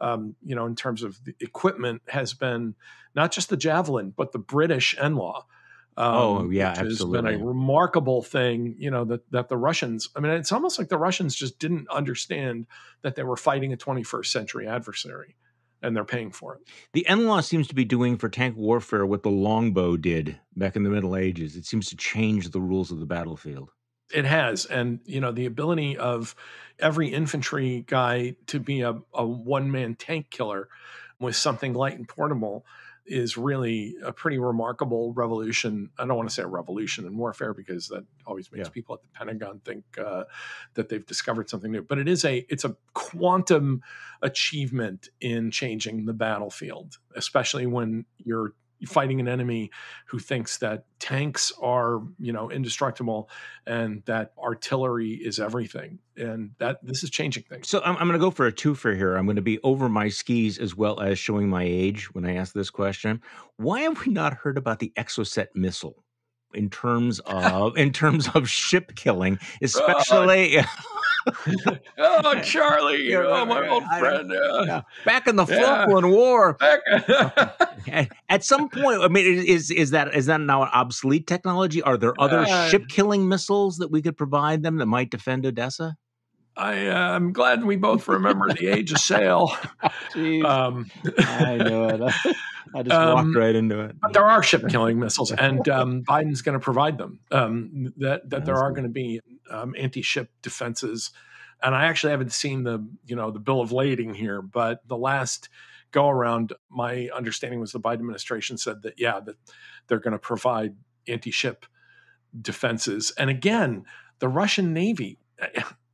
um, you know, in terms of the equipment, has been not just the Javelin, but the British NLAW. Um, oh yeah, absolutely. Has been a remarkable thing, you know, that that the Russians. I mean, it's almost like the Russians just didn't understand that they were fighting a 21st century adversary, and they're paying for it. The NLAW seems to be doing for tank warfare what the longbow did back in the Middle Ages. It seems to change the rules of the battlefield. It has, and you know, the ability of every infantry guy to be a, a one man tank killer with something light and portable is really a pretty remarkable revolution. I don't want to say a revolution in warfare because that always makes yeah. people at the Pentagon think uh, that they've discovered something new. But it is a it's a quantum achievement in changing the battlefield, especially when you're fighting an enemy who thinks that tanks are you know indestructible and that artillery is everything. And that this is changing things. So i'm, I'm going to go for a twofer here. I'm going to be over my skis as well as showing my age when i ask this question. Why have we not heard about the exocet missile in terms of in terms of ship killing especially oh, Charlie, oh, my old friend. Yeah. Back in the Falkland yeah. War. At some point, I mean, is is that is that now an obsolete technology? Are there other uh, ship killing missiles that we could provide them that might defend Odessa? I, uh, I'm glad we both remember the age of sail. Um, I know it. I just um, walked right into it. But there are ship killing missiles, and um, Biden's going to provide them. Um, that that there are going to be um, anti ship defenses, and I actually haven't seen the you know the bill of lading here, but the last go around, my understanding was the Biden administration said that yeah that they're going to provide anti ship defenses, and again the Russian Navy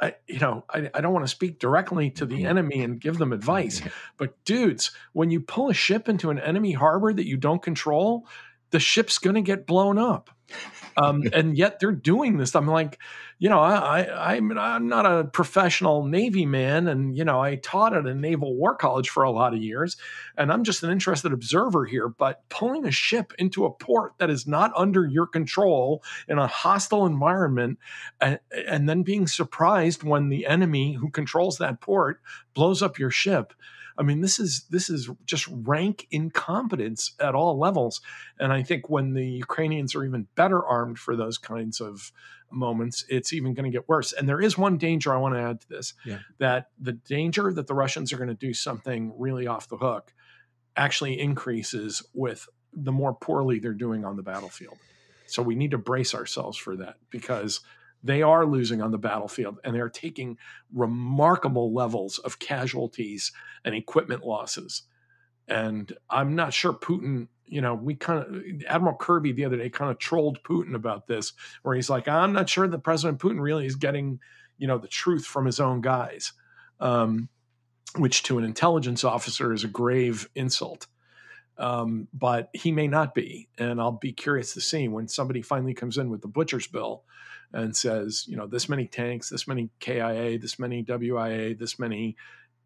I, you know, I, I don't want to speak directly to the mm-hmm. enemy and give them advice, but dudes, when you pull a ship into an enemy harbor that you don't control, the ship's going to get blown up. Um, and yet they're doing this. I'm like, you know, I, I, I'm, I'm not a professional Navy man, and you know, I taught at a naval war college for a lot of years, and I'm just an interested observer here. But pulling a ship into a port that is not under your control in a hostile environment, and, and then being surprised when the enemy who controls that port blows up your ship I mean, this is this is just rank incompetence at all levels. And I think when the Ukrainians are even better armed for those kinds of moments, it's even going to get worse. And there is one danger I want to add to this: yeah. that the danger that the Russians are going to do something really off the hook actually increases with the more poorly they're doing on the battlefield. So we need to brace ourselves for that because they are losing on the battlefield and they're taking remarkable levels of casualties and equipment losses. And I'm not sure Putin, you know, we kind of, Admiral Kirby the other day kind of trolled Putin about this, where he's like, I'm not sure that President Putin really is getting, you know, the truth from his own guys, um, which to an intelligence officer is a grave insult. Um, but he may not be. And I'll be curious to see when somebody finally comes in with the butcher's bill and says, you know, this many tanks, this many KIA, this many WIA, this many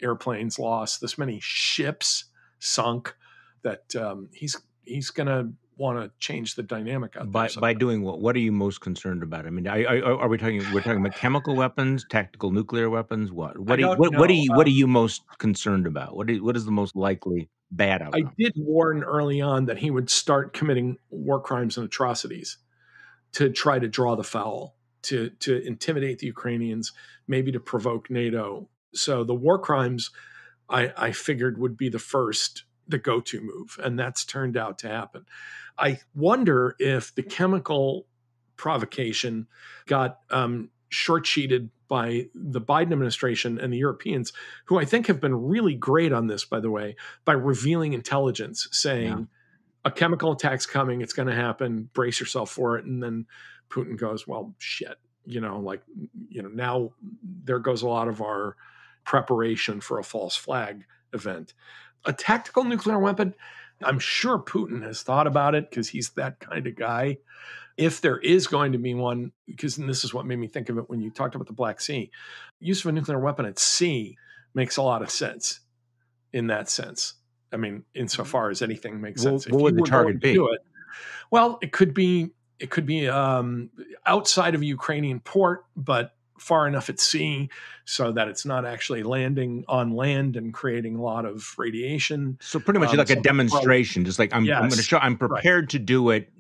airplanes lost, this many ships sunk, that um, he's he's going to want to change the dynamic out by by doing what? What are you most concerned about? I mean, I, I, are we talking? We're talking about chemical weapons, tactical nuclear weapons. What? What? Are you, what, what, are you? What are um you most concerned about? What? Is, what is the most likely bad outcome? I did warn early on that he would start committing war crimes and atrocities to try to draw the foul, to to intimidate the Ukrainians, maybe to provoke NATO. So the war crimes, I, I figured would be the first, the go-to move, and that's turned out to happen. I wonder if the chemical provocation got um, short-sheeted by the Biden administration and the Europeans, who I think have been really great on this, by the way, by revealing intelligence, saying. Yeah a chemical attack's coming. It's going to happen. Brace yourself for it. And then Putin goes, well, shit, you know, like, you know, now there goes a lot of our preparation for a false flag event. A tactical nuclear weapon, I'm sure Putin has thought about it because he's that kind of guy. If there is going to be one, because this is what made me think of it when you talked about the Black Sea, use of a nuclear weapon at sea makes a lot of sense in that sense. I mean, insofar as anything makes sense. What, what would the target be? It, well, it could be it could be um, outside of a Ukrainian port, but far enough at sea so that it's not actually landing on land and creating a lot of radiation. So pretty much um, like a demonstration, just like I'm, yes, I'm going to show I'm prepared right. to do it.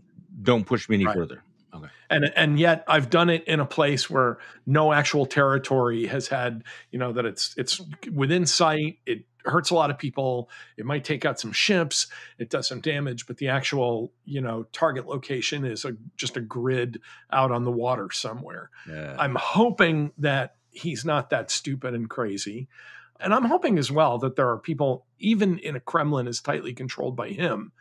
Don't push me any right. further. Okay. And and yet I've done it in a place where no actual territory has had, you know, that it's it's within sight. It hurts a lot of people. It might take out some ships. It does some damage, but the actual, you know, target location is a, just a grid out on the water somewhere. Yeah. I'm hoping that he's not that stupid and crazy. And I'm hoping as well that there are people, even in a Kremlin as tightly controlled by him,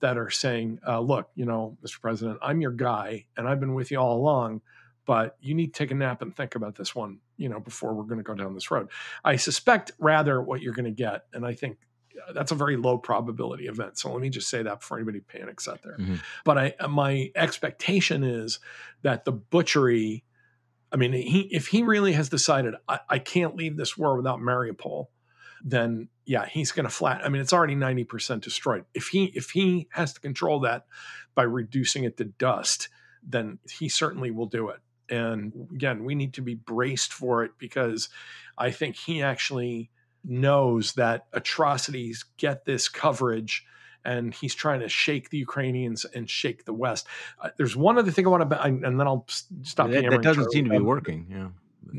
that are saying, uh, look, you know, Mr. President, I'm your guy and I've been with you all along but you need to take a nap and think about this one, you know, before we're going to go down this road. I suspect rather what you're going to get, and I think uh, that's a very low probability event. So let me just say that before anybody panics out there. Mm-hmm. But I, uh, my expectation is that the butchery. I mean, he, if he really has decided I, I can't leave this war without Mariupol, then yeah, he's going to flat. I mean, it's already ninety percent destroyed. If he if he has to control that by reducing it to dust, then he certainly will do it. And again, we need to be braced for it because I think he actually knows that atrocities get this coverage and he's trying to shake the Ukrainians and shake the West. Uh, there's one other thing I want to, and then I'll stop. That, that doesn't seem to be working. Yeah.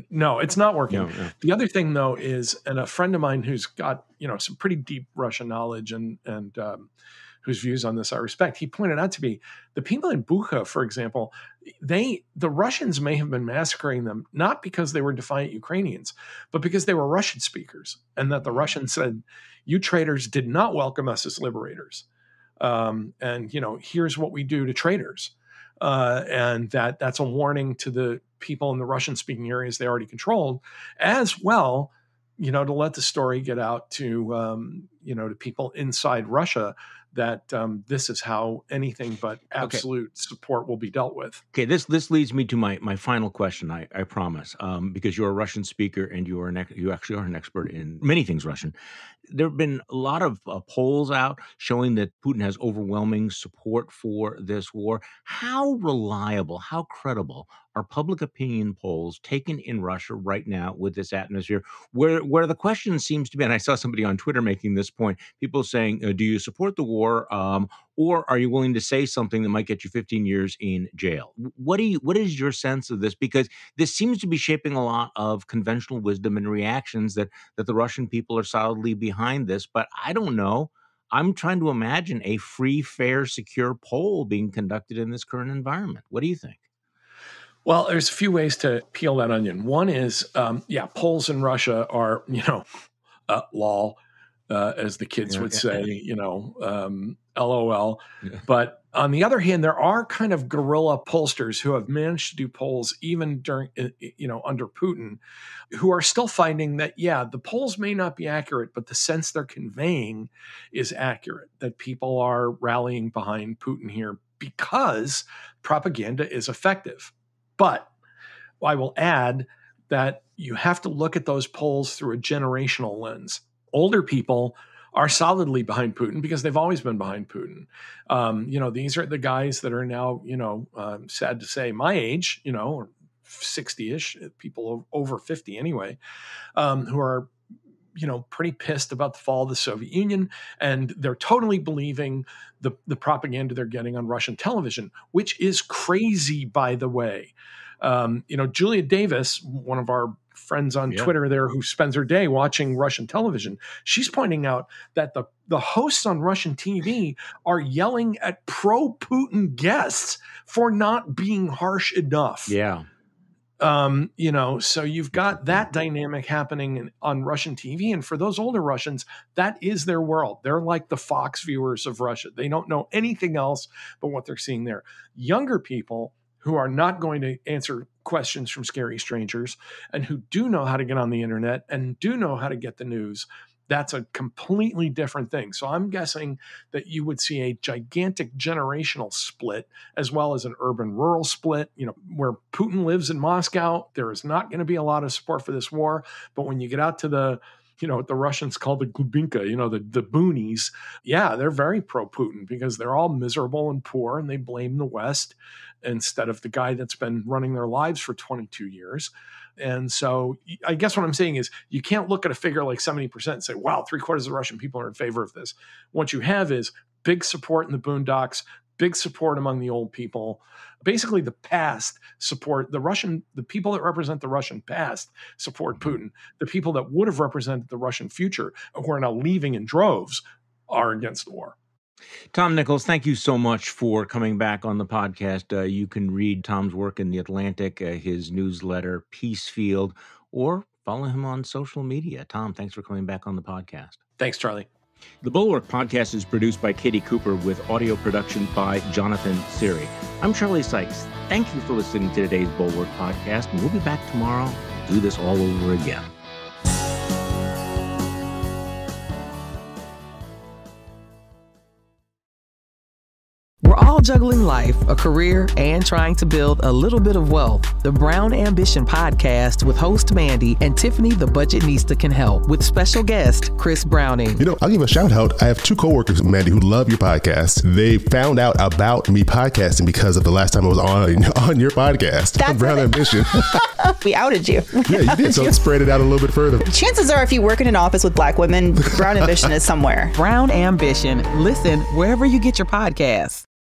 No, it's not working. No, no. The other thing, though, is, and a friend of mine who's got you know some pretty deep Russian knowledge and and um, whose views on this I respect, he pointed out to me the people in Bucha, for example, they the Russians may have been massacring them not because they were defiant Ukrainians, but because they were Russian speakers, and that the Russians said, "You traitors did not welcome us as liberators." Um, and you know, here's what we do to traitors. Uh, and that that's a warning to the people in the Russian speaking areas they already controlled, as well, you know, to let the story get out to um, you know to people inside Russia that um, this is how anything but absolute okay. support will be dealt with. Okay, this this leads me to my my final question. I, I promise, um, because you're a Russian speaker and you are an you actually are an expert in many things Russian. There have been a lot of uh, polls out showing that Putin has overwhelming support for this war. How reliable, how credible are public opinion polls taken in Russia right now with this atmosphere, where where the question seems to be? And I saw somebody on Twitter making this point: people saying, uh, "Do you support the war, um, or are you willing to say something that might get you 15 years in jail?" What do you? What is your sense of this? Because this seems to be shaping a lot of conventional wisdom and reactions that that the Russian people are solidly behind this. But I don't know. I'm trying to imagine a free, fair, secure poll being conducted in this current environment. What do you think? Well, there's a few ways to peel that onion. One is, um, yeah, polls in Russia are, you know, uh, lol, uh, as the kids yeah, would yeah, say, yeah. you know, um, lol. But on the other hand, there are kind of guerrilla pollsters who have managed to do polls even during, you know, under Putin, who are still finding that, yeah, the polls may not be accurate, but the sense they're conveying is accurate, that people are rallying behind Putin here because propaganda is effective. But I will add that you have to look at those polls through a generational lens. Older people are solidly behind Putin because they've always been behind Putin. Um, you know, these are the guys that are now, you know, um, sad to say, my age, you know, 60 ish, people over 50 anyway, um, who are you know pretty pissed about the fall of the Soviet Union, and they're totally believing the the propaganda they're getting on Russian television, which is crazy, by the way. Um, you know, Julia Davis, one of our friends on yeah. Twitter there who spends her day watching Russian television, she's pointing out that the the hosts on Russian TV are yelling at pro Putin guests for not being harsh enough. Yeah. Um, you know, so you've got that dynamic happening in, on Russian TV. And for those older Russians, that is their world. They're like the Fox viewers of Russia. They don't know anything else but what they're seeing there. Younger people who are not going to answer questions from scary strangers and who do know how to get on the internet and do know how to get the news that's a completely different thing. So I'm guessing that you would see a gigantic generational split as well as an urban rural split. You know, where Putin lives in Moscow, there is not going to be a lot of support for this war. But when you get out to the you know what the Russians call the Glubinka, you know, the, the boonies. Yeah, they're very pro Putin because they're all miserable and poor and they blame the West instead of the guy that's been running their lives for 22 years. And so I guess what I'm saying is you can't look at a figure like 70% and say, wow, three quarters of the Russian people are in favor of this. What you have is big support in the boondocks, big support among the old people. Basically, the past support the Russian, the people that represent the Russian past support mm-hmm. Putin. The people that would have represented the Russian future, who are now leaving in droves, are against the war. Tom Nichols, thank you so much for coming back on the podcast. Uh, you can read Tom's work in The Atlantic, uh, his newsletter, Peacefield, or follow him on social media. Tom, thanks for coming back on the podcast. Thanks, Charlie. The Bulwark podcast is produced by Katie Cooper with audio production by Jonathan Siri. I'm Charlie Sykes. Thank you for listening to today's Bulwark podcast, and we'll be back tomorrow to do this all over again. We're all juggling life, a career, and trying to build a little bit of wealth. The Brown Ambition podcast with host Mandi and Tiffany the Budgetnista can help with special guest Chris Browning. You know, I'll give a shout out. I have two coworkers, Mandi, who love your podcast. They found out about me podcasting because of the last time I was on on your podcast. That's Brown Ambition. we outed you. Yeah, you did. So spread it out a little bit further. Chances are, if you work in an office with black women, Brown Ambition is somewhere. Brown Ambition. Listen wherever you get your podcasts.